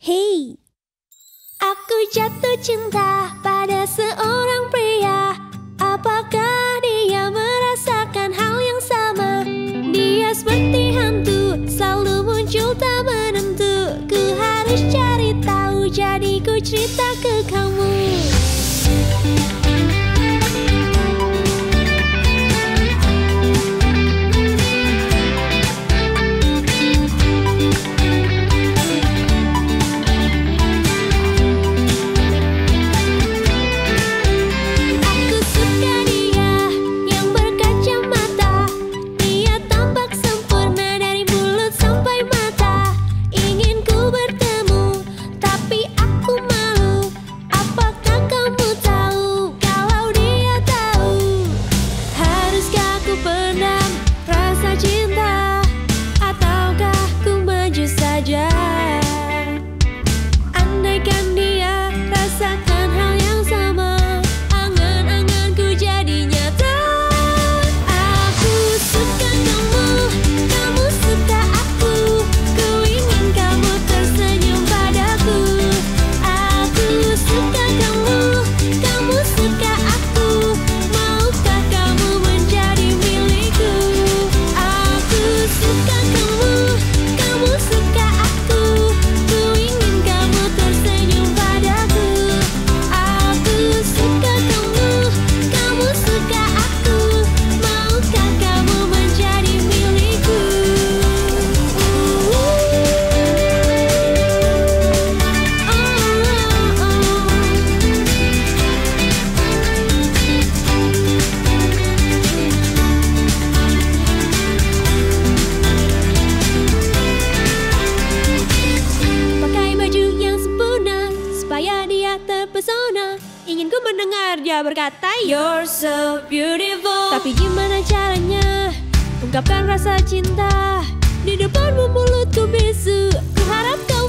Hey, aku jatuh cinta pada seorang pria. ingin ku mendengar dia berkata You're so beautiful. Tapi gimana caranya? Ungkapkan rasa cinta Di depanmu mulutku bisu. Ku harapkan